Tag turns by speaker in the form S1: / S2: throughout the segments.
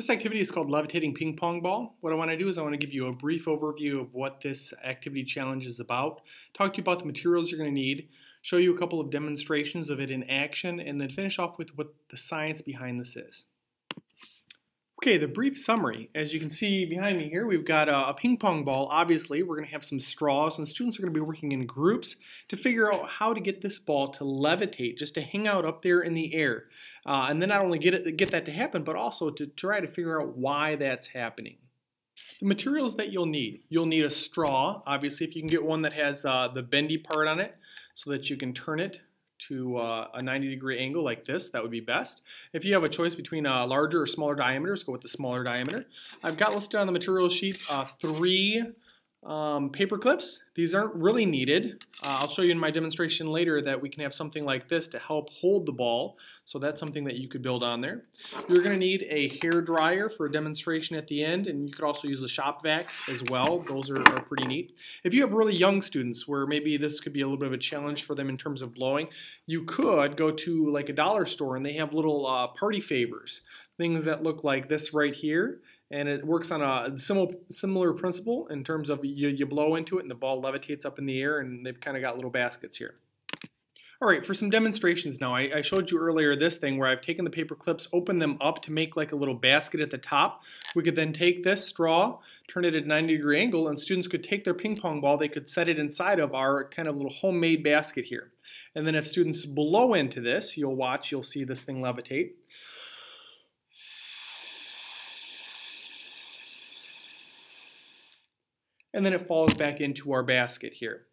S1: This activity is called levitating ping pong ball. What I want to do is I want to give you a brief overview of what this activity challenge is about, talk to you about the materials you're going to need, show you a couple of demonstrations of it in action, and then finish off with what the science behind this is. Okay, the brief summary. As you can see behind me here, we've got a, ping pong ball. Obviously, we're going to have some straws, and students are going to be working in groups to figure out how to get this ball to levitate, just to hang out up there in the air. Uh, and then not only get, it, get that to happen, but also to try to figure out why that's happening. The materials that you'll need. You'll need a straw, obviously, if you can get one that has uh, the bendy part on it so that you can turn it to uh, a 90 degree angle like this, that would be best. If you have a choice between a larger or smaller diameters, go with the smaller diameter. I've got listed on the material sheet uh, three um, paper clips, these aren't really needed. Uh, I'll show you in my demonstration later that we can have something like this to help hold the ball. So that's something that you could build on there. You're going to need a hair dryer for a demonstration at the end, and you could also use a shop vac as well. Those are, are pretty neat. If you have really young students where maybe this could be a little bit of a challenge for them in terms of blowing, you could go to like a dollar store and they have little uh, party favors, things that look like this right here and it works on a similar similar principle in terms of you, you blow into it and the ball levitates up in the air and they've kind of got little baskets here. All right, for some demonstrations now, I, I, showed you earlier this thing where I've taken the paper clips, opened them up to make like a little basket at the top. We could then take this straw, turn it at a 90 degree angle, and students could take their ping pong ball, they could set it inside of our kind of little homemade basket here. And then if students blow into this, you'll watch, you'll see this thing levitate. And then it falls back into our basket here.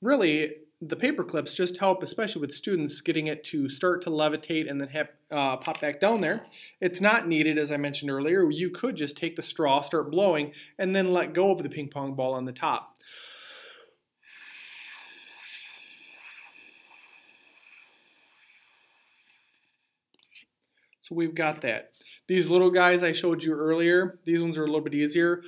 S1: Really, the paper clips just help, especially with students, getting it to start to levitate and then have, uh, pop back down there. It's not needed, as I mentioned earlier. You could just take the straw, start blowing, and then let go of the ping pong ball on the top. So we've got that. These little guys I showed you earlier, these ones are a little bit easier.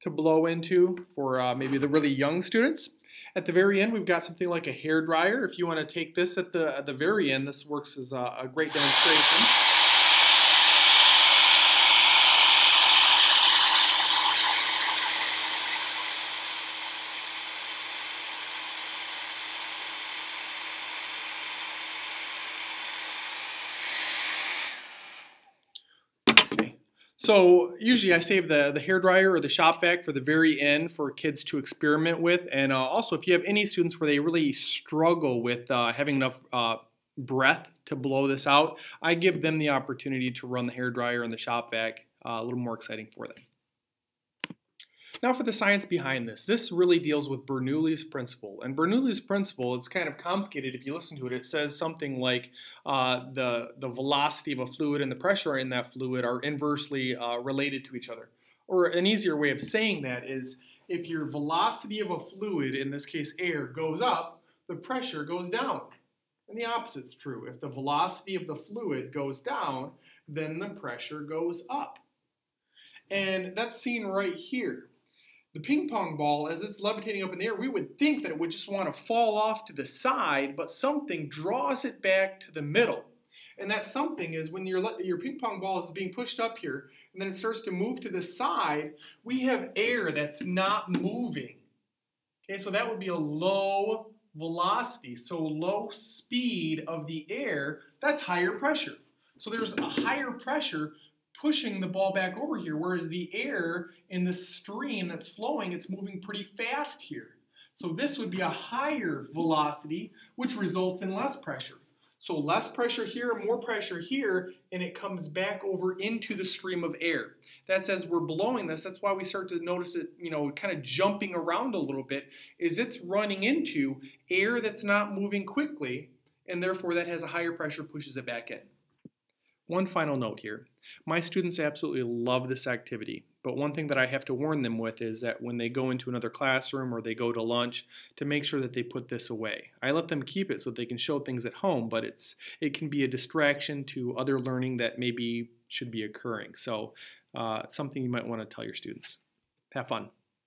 S1: To blow into for uh, maybe the really young students. At the very end, we've got something like a hair dryer. If you want to take this at the, at the very end, this works as a, a great demonstration. So usually I save the, the hair dryer or the shop vac for the very end for kids to experiment with. And uh, also if you have any students where they really struggle with uh, having enough uh, breath to blow this out, I give them the opportunity to run the hair dryer and the shop vac uh, a little more exciting for them. Now for the science behind this. This really deals with Bernoulli's principle. And Bernoulli's principle, it's kind of complicated if you listen to it. It says something like uh, the, the velocity of a fluid and the pressure in that fluid are inversely uh, related to each other. Or an easier way of saying that is if your velocity of a fluid, in this case air, goes up, the pressure goes down. And the opposite's true. If the velocity of the fluid goes down, then the pressure goes up. And that's seen right here the ping pong ball, as it's levitating up in the air, we would think that it would just want to fall off to the side, but something draws it back to the middle. And that something is when your, your ping pong ball is being pushed up here, and then it starts to move to the side, we have air that's not moving. Okay, so that would be a low velocity, so low speed of the air, that's higher pressure. So there's a higher pressure pushing the ball back over here, whereas the air in the stream that's flowing, it's moving pretty fast here. So this would be a higher velocity, which results in less pressure. So less pressure here, more pressure here, and it comes back over into the stream of air. That's as we're blowing this, that's why we start to notice it, you know, kind of jumping around a little bit, is it's running into air that's not moving quickly, and therefore that has a higher pressure, pushes it back in. One final note here. My students absolutely love this activity, but one thing that I have to warn them with is that when they go into another classroom or they go to lunch, to make sure that they put this away. I let them keep it so they can show things at home, but it's it can be a distraction to other learning that maybe should be occurring. So uh, something you might want to tell your students. Have fun.